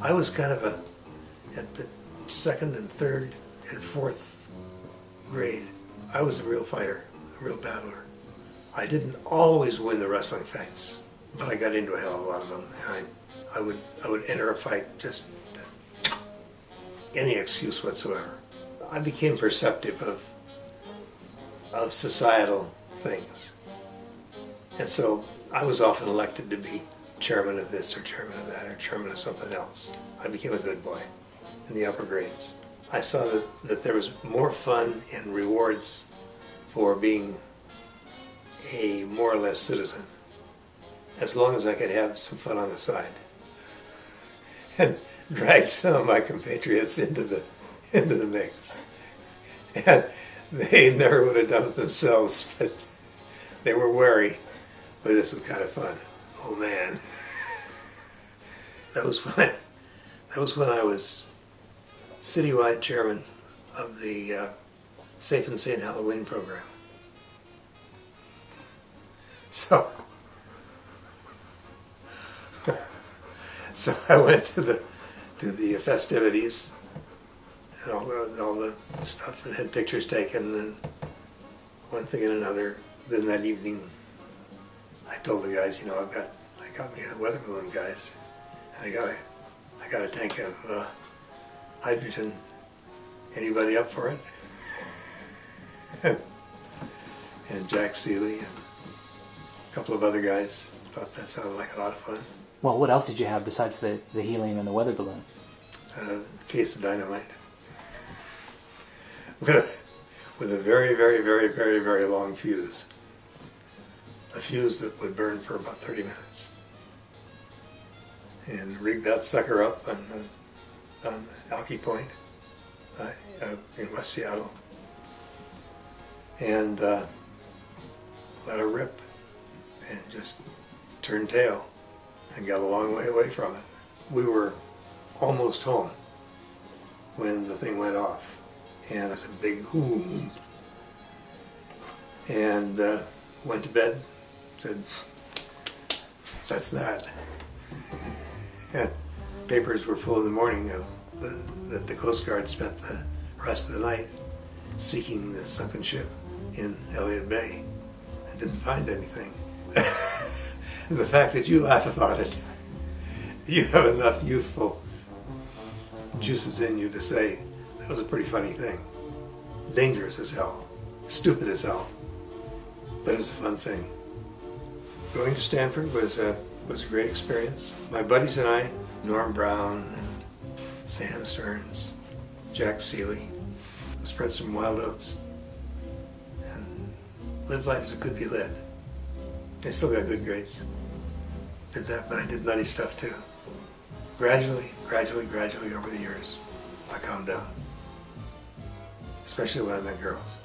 I was kind of a, at the second and third and fourth grade, I was a real fighter, a real battler. I didn't always win the wrestling fights, but I got into a hell of a lot of them. And I, I would, I would enter a fight just any excuse whatsoever. I became perceptive of, of societal things. And so I was often elected to be chairman of this or chairman of that or chairman of something else. I became a good boy in the upper grades. I saw that, that there was more fun and rewards for being a more or less citizen as long as I could have some fun on the side. And dragged some of my compatriots into the into the mix. And they never would have done it themselves, but they were wary. But this was kind of fun. Oh man. That was when I, that was when I was citywide chairman of the uh, Safe and Sane Halloween program. So, so I went to the to the festivities and all the, all the stuff and had pictures taken and one thing and another. Then that evening, I told the guys, you know, I've got I got me a weather balloon, guys, I got a I got a tank of uh, hydrogen. Anybody up for it? and Jack Seeley and a couple of other guys thought that sounded like a lot of fun. Well, what else did you have besides the, the helium and the weather balloon? Uh, a case of dynamite. With a, with a very, very, very, very, very long fuse. A fuse that would burn for about 30 minutes. And rigged that sucker up on, on Alki Point uh, uh, in West Seattle. And uh, let her rip and just turned tail and got a long way away from it. We were almost home when the thing went off. And it's a big whoom. And uh, went to bed, said, that's that. Papers were full in the morning of the, that the Coast Guard spent the rest of the night seeking the sunken ship in Elliott Bay and didn't find anything. and the fact that you laugh about it, you have enough youthful juices in you to say that was a pretty funny thing. Dangerous as hell, stupid as hell, but it was a fun thing. Going to Stanford was a was a great experience. My buddies and I, Norm Brown and Sam Stearns, Jack Seeley, spread some wild oats and lived life as it could be led. I still got good grades. Did that, but I did nutty stuff too. Gradually, gradually, gradually over the years, I calmed down. Especially when I met girls.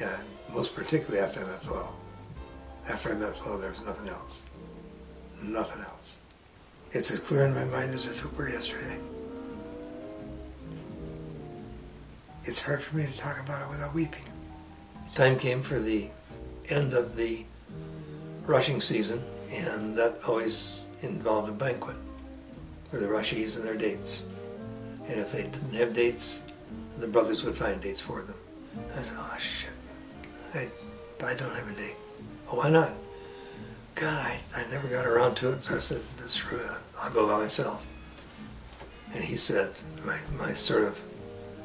Yeah, most particularly after I met Flo. After I met Flo, there was nothing else. Nothing else. It's as clear in my mind as if it were yesterday. It's hard for me to talk about it without weeping. Time came for the end of the rushing season, and that always involved a banquet for the rushies and their dates. And if they didn't have dates, the brothers would find dates for them. I said, oh shit, I, I don't have a date. Why not? God, I, I never got around to it, so I said, screw it, I'll go by myself. And he said, my, my sort of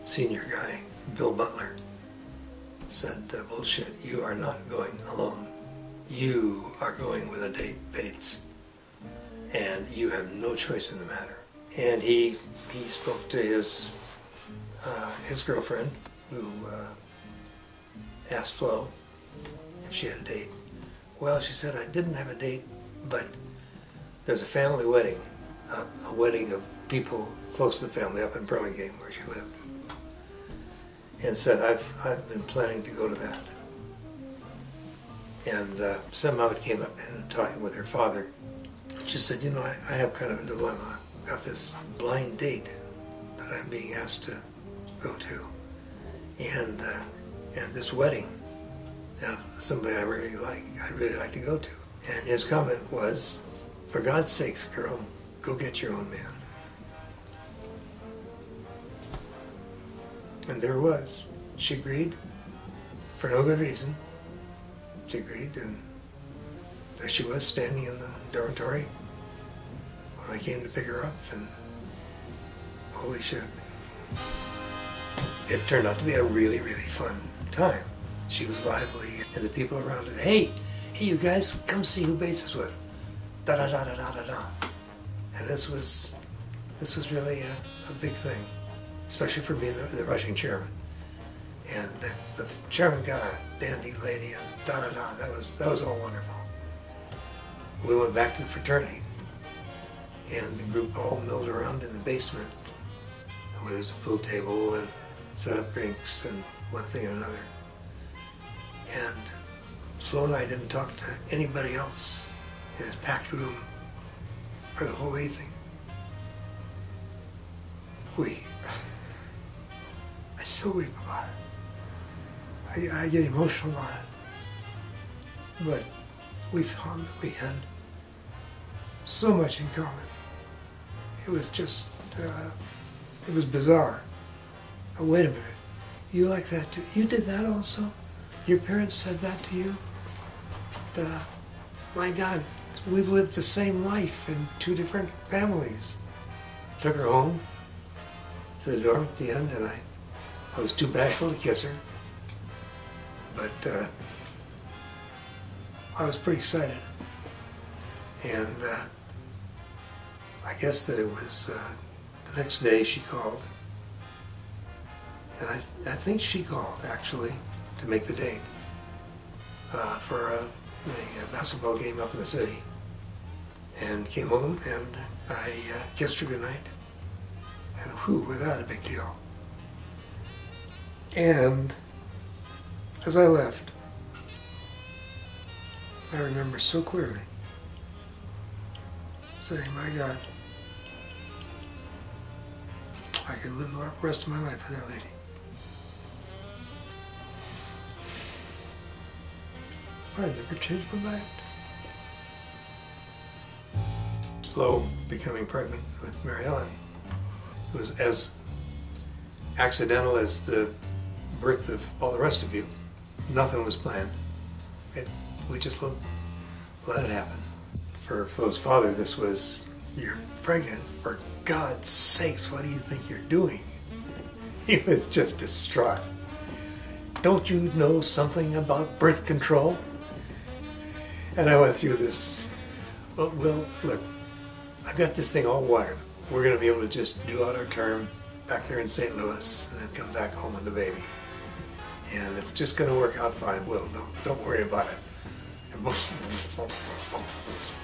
senior guy, Bill Butler, said, uh, bullshit, you are not going alone. You are going with a date, Bates. And you have no choice in the matter. And he, he spoke to his, uh, his girlfriend, who uh, asked Flo if she had a date. Well, she said, I didn't have a date, but there's a family wedding, a, a wedding of people close to the family up in Burlingame where she lived. And said, I've, I've been planning to go to that. And uh, somehow it came up in talking with her father. She said, you know, I, I have kind of a dilemma. I've got this blind date that I'm being asked to go to. And, uh, and this wedding Somebody I really like, I'd really like to go to. And his comment was, for God's sakes, girl, go get your own man. And there was. She agreed, for no good reason. She agreed, and there she was standing in the dormitory when I came to pick her up, and holy shit. It turned out to be a really, really fun time. She was lively, and the people around her, hey, hey, you guys, come see who Bates is with. Da da da da da da da. And this was, this was really a, a big thing, especially for being the, the rushing chairman. And the, the chairman got a dandy lady, and da da da. That was that was all wonderful. We went back to the fraternity, and the group all milled around in the basement, where there's a pool table and set up drinks and one thing and another. And Flo and I didn't talk to anybody else in this packed room for the whole evening. We, I still weep about it. I, I get emotional about it. But we found that we had so much in common. It was just, uh, it was bizarre. Oh, wait a minute. You like that too? You did that also? Your parents said that to you? That, my God, we've lived the same life in two different families. Took her home to the dorm at the end, and I, I was too bashful to kiss her. But uh, I was pretty excited. And uh, I guess that it was uh, the next day she called. And I, I think she called actually to make the date uh, for a, a basketball game up in the city. And came home and I uh, kissed her goodnight. And whew, was that a big deal. And as I left, I remember so clearly saying, my God, I could live the rest of my life with that lady. I never changed my mind. Flo becoming pregnant with Mary Ellen was as accidental as the birth of all the rest of you. Nothing was planned. It, we just let, let it happen. For Flo's father, this was, you're pregnant. For God's sakes, what do you think you're doing? He was just distraught. Don't you know something about birth control? And I went through this. Well, well, look, I've got this thing all wired. We're going to be able to just do out our term back there in St. Louis and then come back home with the baby. And it's just going to work out fine. Will, don't, don't worry about it. And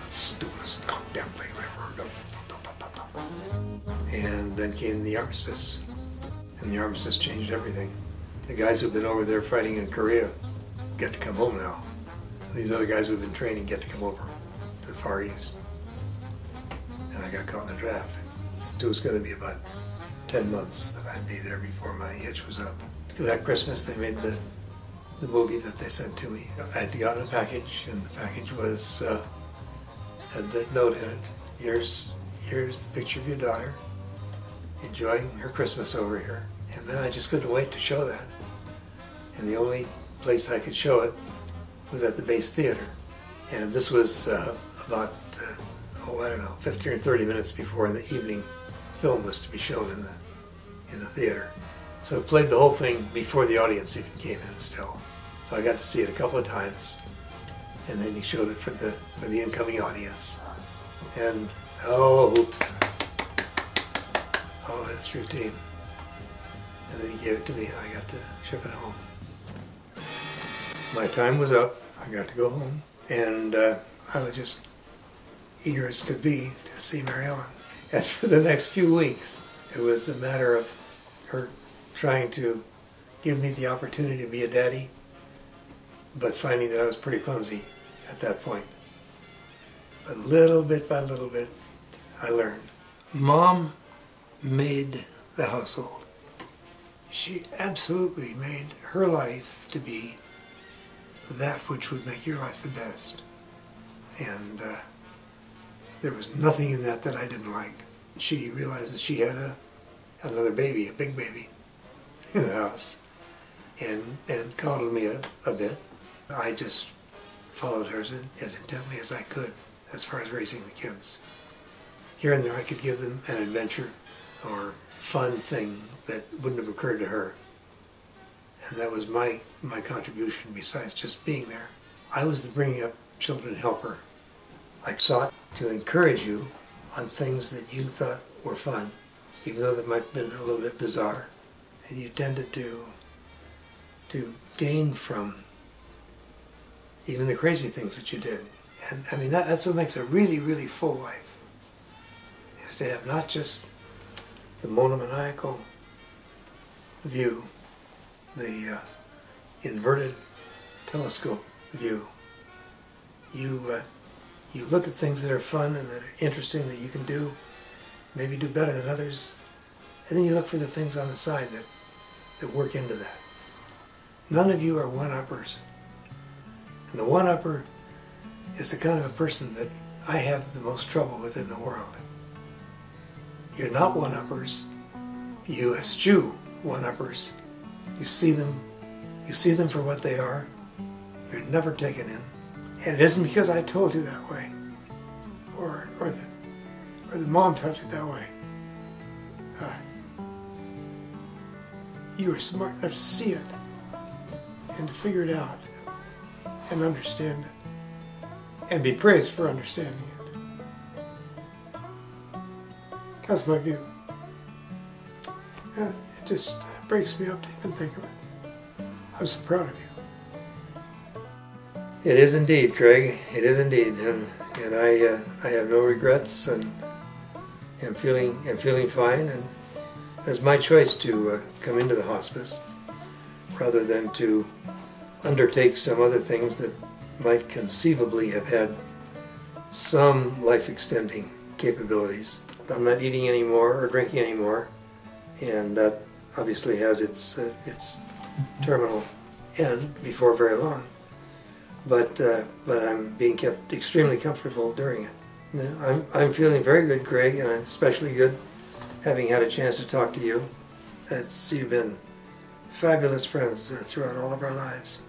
stupidest goddamn thing I heard of. And then came the armistice. And the armistice changed everything. The guys who've been over there fighting in Korea get to come home now. These other guys we've been training get to come over to the Far East. And I got caught in the draft. So it was going to be about 10 months that I'd be there before my hitch was up. That Christmas, they made the, the movie that they sent to me. I had gotten a package, and the package was uh, had the note in it. Here's, here's the picture of your daughter enjoying her Christmas over here. And then I just couldn't wait to show that. And the only place I could show it was at the Base Theater. And this was uh, about, uh, oh, I don't know, 15 or 30 minutes before the evening film was to be shown in the, in the theater. So I played the whole thing before the audience even came in still. So I got to see it a couple of times. And then he showed it for the, for the incoming audience. And, oh, oops. Oh, that's routine. And then he gave it to me and I got to ship it home. My time was up. I got to go home. And uh, I was just eager as could be to see Mary Ellen. And for the next few weeks, it was a matter of her trying to give me the opportunity to be a daddy, but finding that I was pretty clumsy at that point. But little bit by little bit, I learned. Mom made the household. She absolutely made her life to be that which would make your life the best. And uh, there was nothing in that that I didn't like. She realized that she had a another baby, a big baby, in the house and, and coddled me a, a bit. I just followed her as, as intently as I could as far as raising the kids. Here and there I could give them an adventure or fun thing that wouldn't have occurred to her. And that was my, my contribution besides just being there. I was the bringing up children helper. I sought to encourage you on things that you thought were fun, even though they might have been a little bit bizarre. And you tended to to gain from even the crazy things that you did. And I mean that, that's what makes a really, really full life. Is to have not just the monomaniacal view, the uh, inverted telescope view. You uh, you look at things that are fun and that are interesting that you can do, maybe do better than others, and then you look for the things on the side that, that work into that. None of you are one-uppers. And the one-upper is the kind of a person that I have the most trouble with in the world. You're not one-uppers. You eschew one-uppers. You see them, you see them for what they are. You're never taken in. And it isn't because I told you that way, or or the or the mom taught you that way. Uh, you are smart enough to see it and to figure it out and understand it and be praised for understanding it. That's my view. And it just breaks me up to even think of it. I'm so proud of you. It is indeed, Craig. It is indeed, and and I uh, I have no regrets, and am feeling am feeling fine, and it's my choice to uh, come into the hospice rather than to undertake some other things that might conceivably have had some life extending capabilities. I'm not eating anymore or drinking anymore, and that obviously has its uh, its terminal end before very long but uh, but I'm being kept extremely comfortable during it. You know, I'm I'm feeling very good, Greg, and especially good having had a chance to talk to you. It's you've been fabulous friends uh, throughout all of our lives.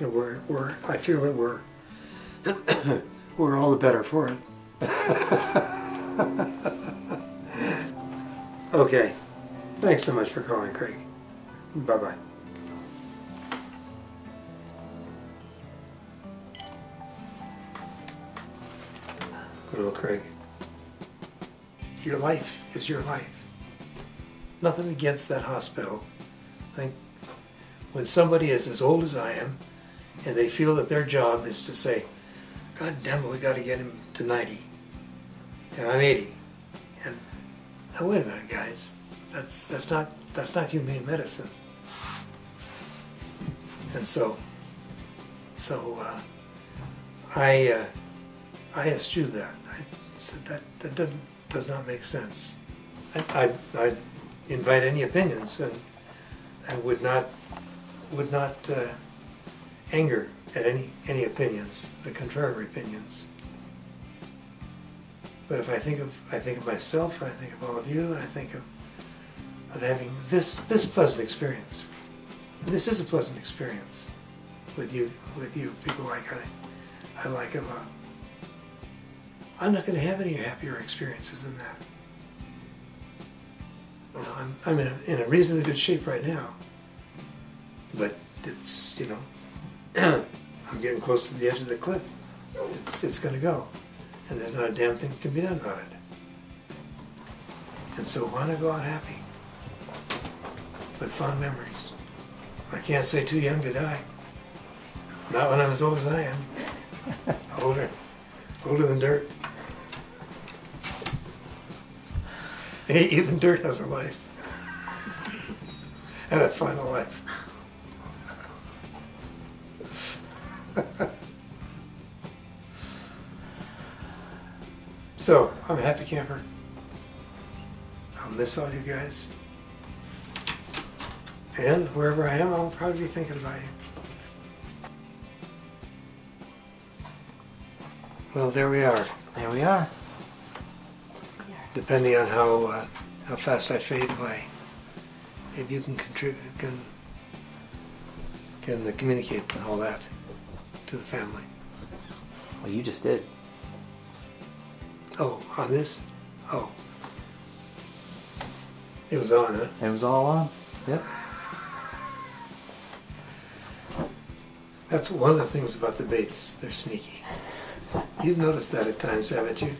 And we're we're I feel that we're we're all the better for it. okay. Thanks so much for calling, Craig. Bye bye. Good old Craig. Your life is your life. Nothing against that hospital. I think when somebody is as old as I am and they feel that their job is to say, God damn it, we got to get him to 90. And I'm 80. Now wait a minute, guys. That's that's not that's not humane medicine. And so so uh, I uh, I eschew that. I said that that doesn't, does not make sense. I, I, I invite any opinions and I would not would not uh, anger at any any opinions, the contrary opinions. But if I think of I think of myself and I think of all of you and I think of of having this this pleasant experience. And this is a pleasant experience with you with you people like I I like and love. I'm not going to have any happier experiences than that. You know, I'm, I'm in, a, in a reasonably good shape right now. But it's, you know, I'm getting close to the edge of the cliff. It's, it's going to go. And there's not a damn thing that can be done about it. And so why not go out happy? With fond memories. I can't say too young to die. Not when I'm as old as I am. older, older than dirt. Hey, even dirt has a life. and a final life. so, I'm a happy camper. I'll miss all you guys. And wherever I am, I'll probably be thinking about you. Well, there we are. There we are. Depending on how uh, how fast I fade, away, Maybe you can contribute, can, can uh, communicate all that to the family. Well, you just did. Oh, on this? Oh. It was on, huh? It was all on. Yep. That's one of the things about the Bates. They're sneaky. You've noticed that at times, haven't you?